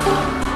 Thank.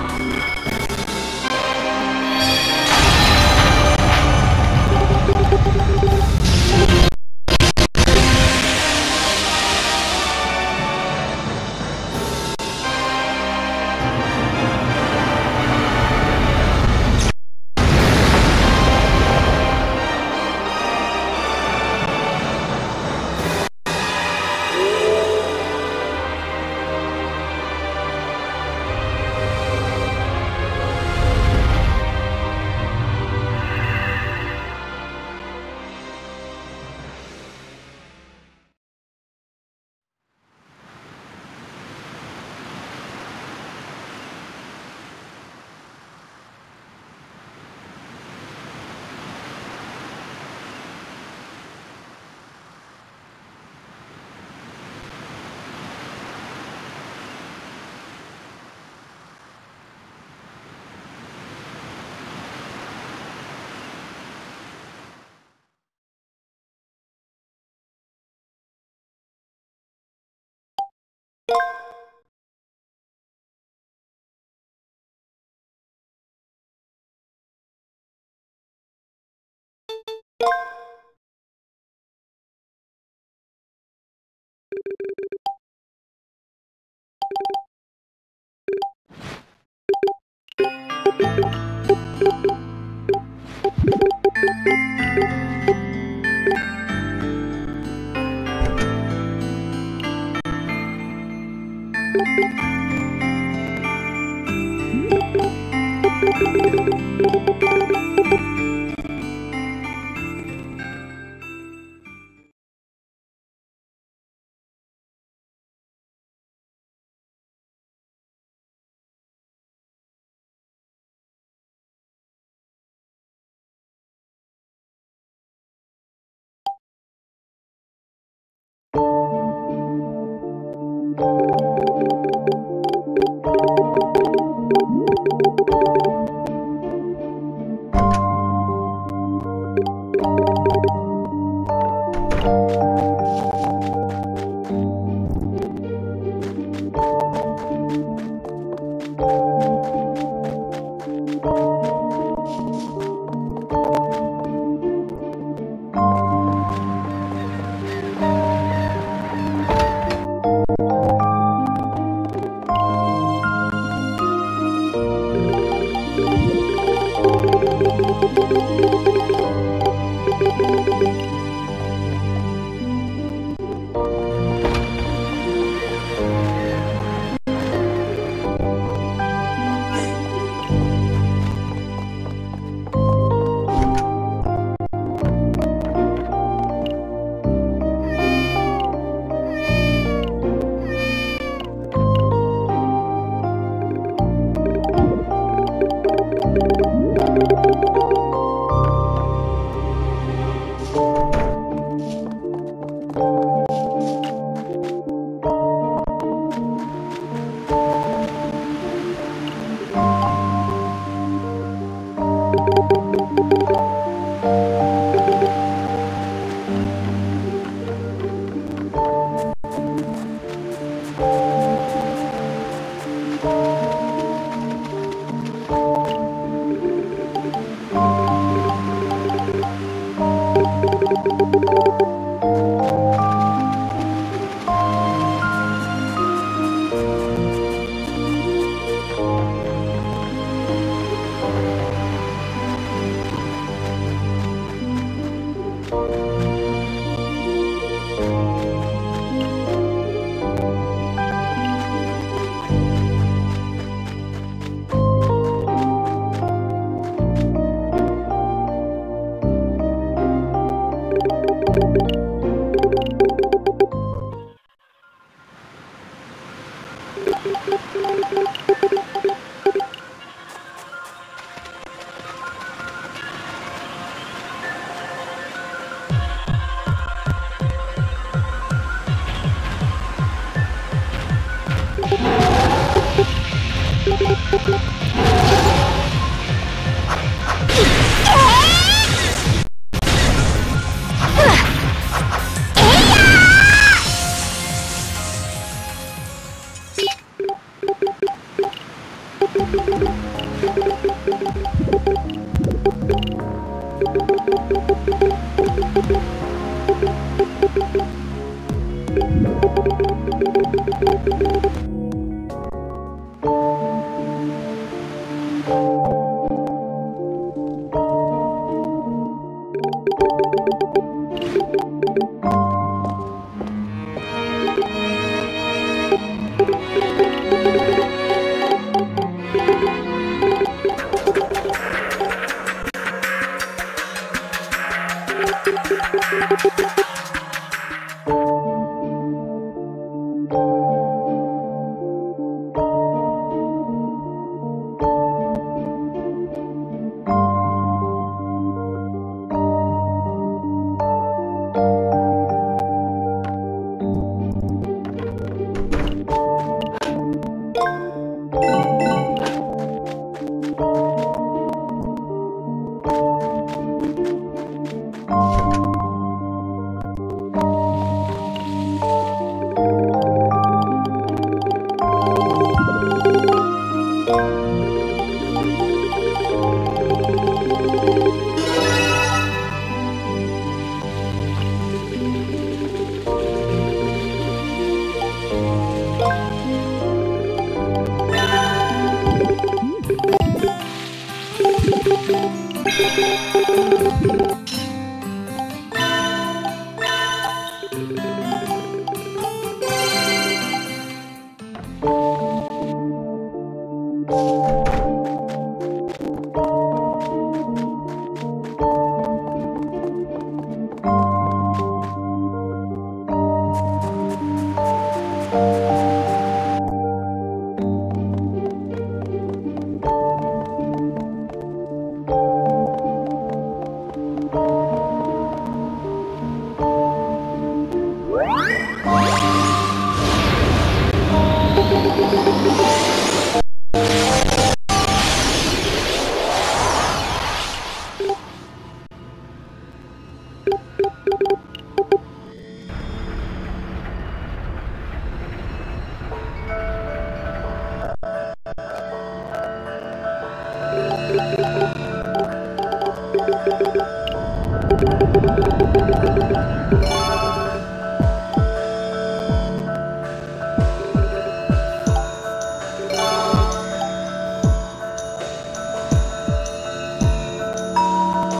Música